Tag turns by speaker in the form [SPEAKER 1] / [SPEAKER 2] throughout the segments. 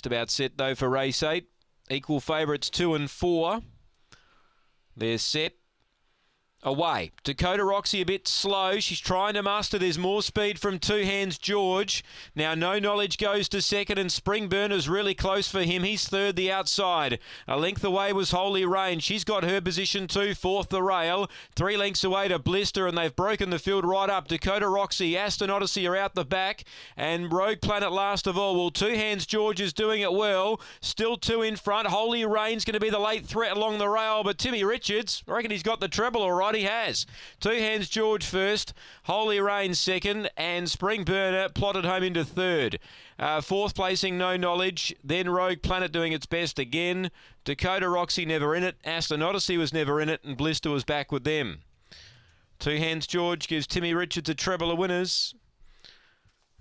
[SPEAKER 1] Just about set though for race eight. Equal favourites two and four. They're set away. Dakota Roxy a bit slow. She's trying to master. There's more speed from Two Hands George. Now No Knowledge goes to second and Spring Burner's really close for him. He's third the outside. A length away was Holy Rain. She's got her position too. Fourth the rail. Three lengths away to Blister and they've broken the field right up. Dakota Roxy, Aston Odyssey are out the back and Rogue Planet last of all. Well, Two Hands George is doing it well. Still two in front. Holy Rain's going to be the late threat along the rail but Timmy Richards, I reckon he's got the treble all right he has. Two hands George first, Holy Rain second, and Spring Burner plotted home into third. Uh, fourth placing, No Knowledge. Then Rogue Planet doing its best again. Dakota Roxy never in it. Aston Odyssey was never in it, and Blister was back with them. Two hands George gives Timmy Richards a treble of winners.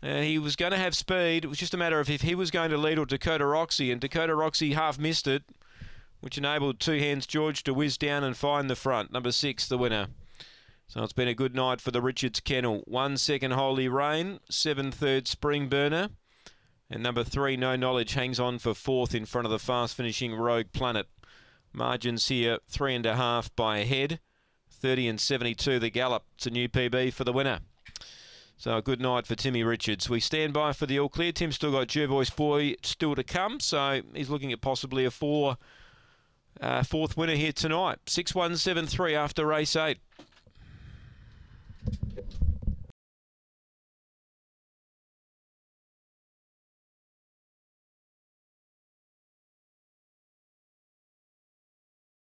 [SPEAKER 1] Uh, he was going to have speed. It was just a matter of if he was going to lead or Dakota Roxy, and Dakota Roxy half missed it which enabled Two Hands George to whiz down and find the front. Number six, the winner. So it's been a good night for the Richards Kennel. One second, Holy Rain. Seven third, Spring Burner. And number three, No Knowledge, hangs on for fourth in front of the fast finishing Rogue Planet. Margins here, three and a half by a head. 30 and 72 the gallop. It's a new PB for the winner. So a good night for Timmy Richards. We stand by for the all clear. Tim's still got Jervois Boy still to come, so he's looking at possibly a four uh, fourth winner here tonight. 6173 after race eight.